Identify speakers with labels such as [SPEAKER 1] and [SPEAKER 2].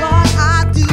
[SPEAKER 1] what I do.